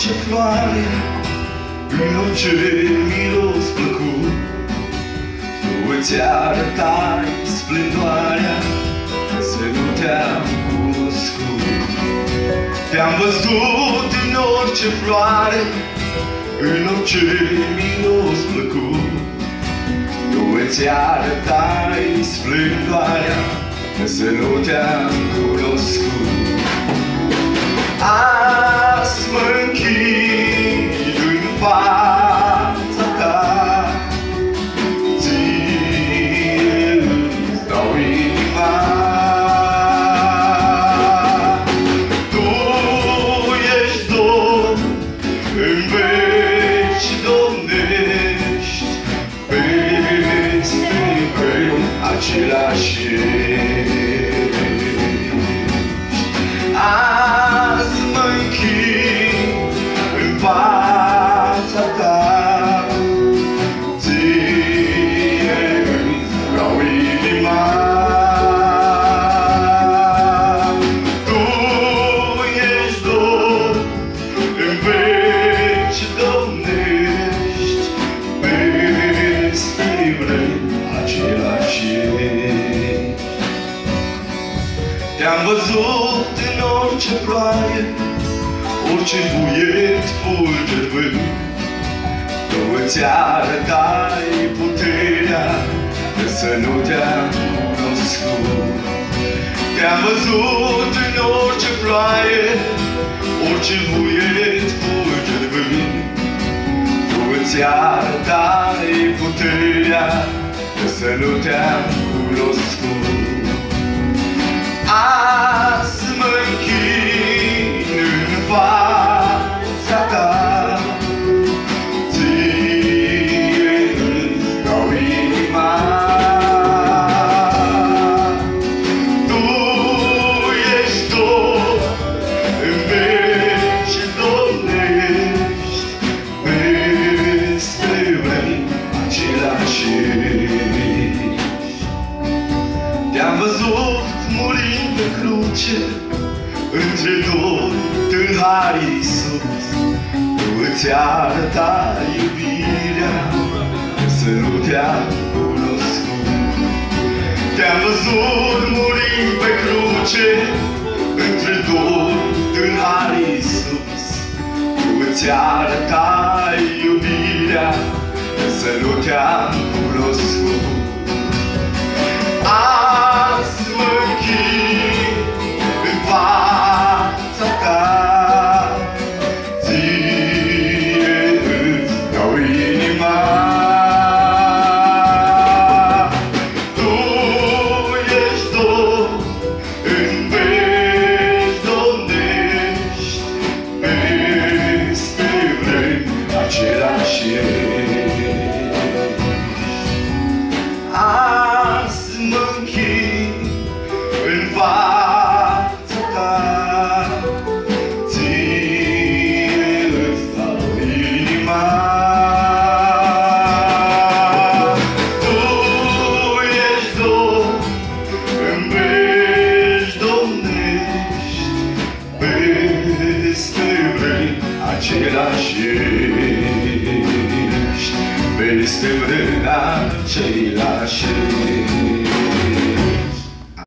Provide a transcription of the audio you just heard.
orice floare, în orice miros plăcut, tu îți arătai splendoarea, să nu te-am cunoscut. Te-am văzut în orice floare, în orice miros plăcut, tu îți arătai splendoarea, să nu te-am cunoscut. Azi lâché, lâché. Te-am văzut în orice ploaie, orice buiet fulger vânt. Tu îți arătai puterea, să nu te-am cunoscut. Te-am văzut în orice ploaie, orice buiet fulger vânt. Tu îți arătai puterea, să nu te-am cunoscut. Cruce Între doi tâlhari Iisus Tu îți arătai iubirea Să nu te-am cunoscut. Te-am văzut murind pe cruce Între doi tâlhari Iisus Tu îți arătai iubirea Să nu te-am cunoscut my Este mrâna cei lași